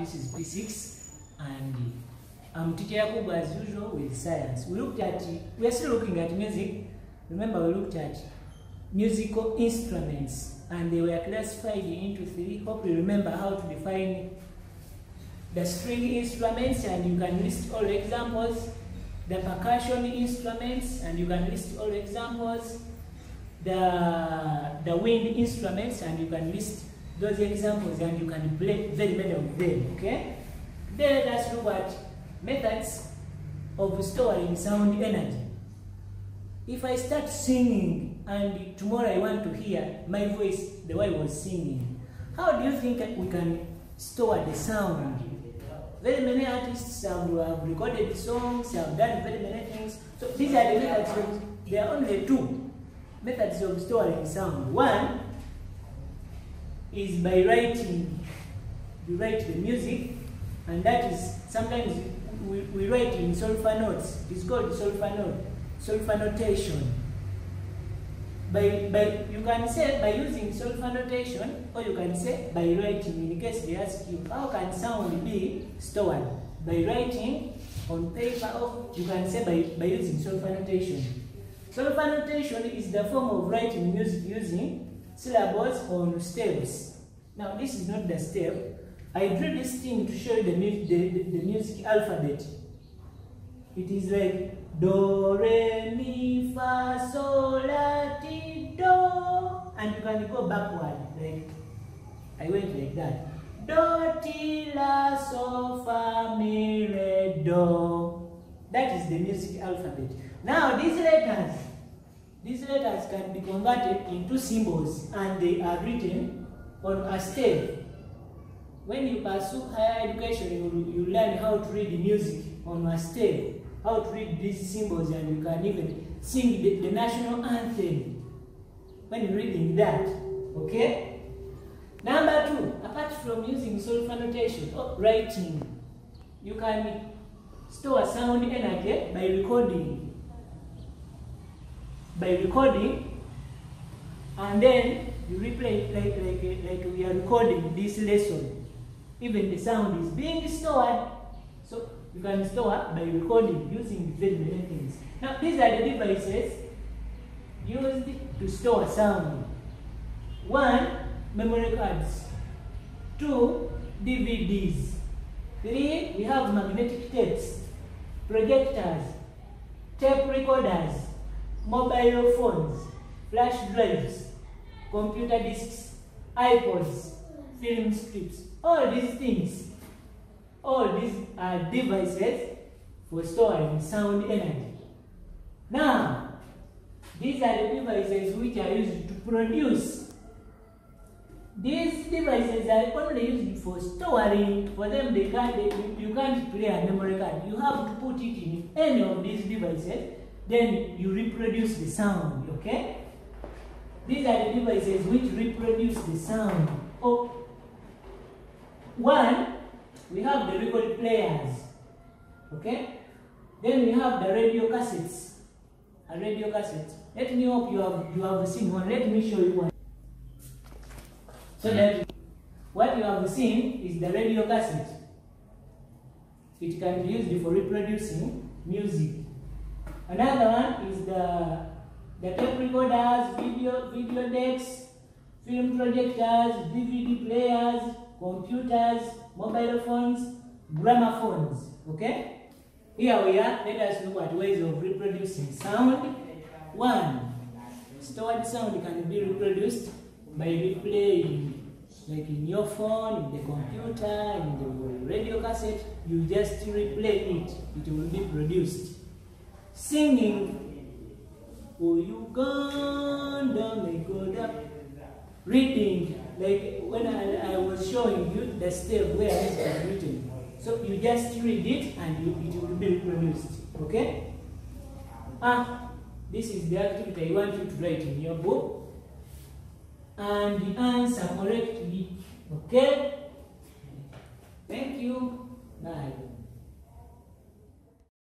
This is P6 and I'm teacher Yakubu as usual with science. We looked at, we are still looking at music. Remember we looked at musical instruments and they were classified into three. Hope you remember how to define the string instruments and you can list all examples. The percussion instruments and you can list all examples. The, the wind instruments and you can list those examples and you can play very many of them, okay? Then let us look at methods of storing sound energy. If I start singing and tomorrow I want to hear my voice the way I was singing, how do you think we can store the sound? Very many artists have, have recorded songs, have done very many things. So these are the methods, there are only two methods of storing sound. One is by writing, you write the music, and that is sometimes we, we write in solfa notes. It's called solfa note, solfa notation. By, by, you can say by using solfa notation, or you can say by writing, in case they ask you, how can sound be stored? By writing on paper, or you can say by, by using solfa notation. Solfa notation is the form of writing music using syllables on steps. Now, this is not the step. I drew this thing to show you the, the, the, the music alphabet. It is like do, re, mi, fa, sol, la, ti, do. And you can go backward. Like, I went like that. Do, ti, la, so, fa, mi, re, do. That is the music alphabet. Now, these letters, these letters can be converted into symbols and they are written on a step. When you pursue higher education, you, you learn how to read music on a step, how to read these symbols, and you can even sing the, the national anthem when reading that. Okay? Number two, apart from using solfa notation or writing, you can store sound energy by recording. By recording, and then you replay like, like, like we are recording this lesson. Even the sound is being stored. So you can store by recording using very many things. Now these are the devices used to store sound. One, memory cards. Two, DVDs. Three, we have magnetic tapes, projectors, tape recorders, mobile phones, flash drives, computer disks, iPods, film strips, all these things, all these are devices for storing sound energy. Now, these are the devices which are used to produce. These devices are only used for storing. For them, they can't, they, you can't play a memory card. You have to put it in any of these devices, then you reproduce the sound, okay? These are the devices which reproduce the sound. Oh, one, we have the record players. Okay? Then we have the radio cassettes. A radio cassette. Let me hope you have you have seen one. Let me show you one. So hmm. that what you have seen is the radio cassette. It can be used for reproducing music. Another one is the the tape recorders, video, video decks, film projectors, DVD players, computers, mobile phones, gramophones. Okay? Here we are. Let us look at ways of reproducing sound. One, stored sound can be reproduced by replaying. Like in your phone, in the computer, in the radio cassette, you just replay it. It will be produced. Singing Oh Uganda, my God. Reading, like when I, I was showing you the step where it is written. So you just read it and you, it will be reproduced. Okay? Ah, this is the activity I want you to write in your book. And the answer correctly. Okay?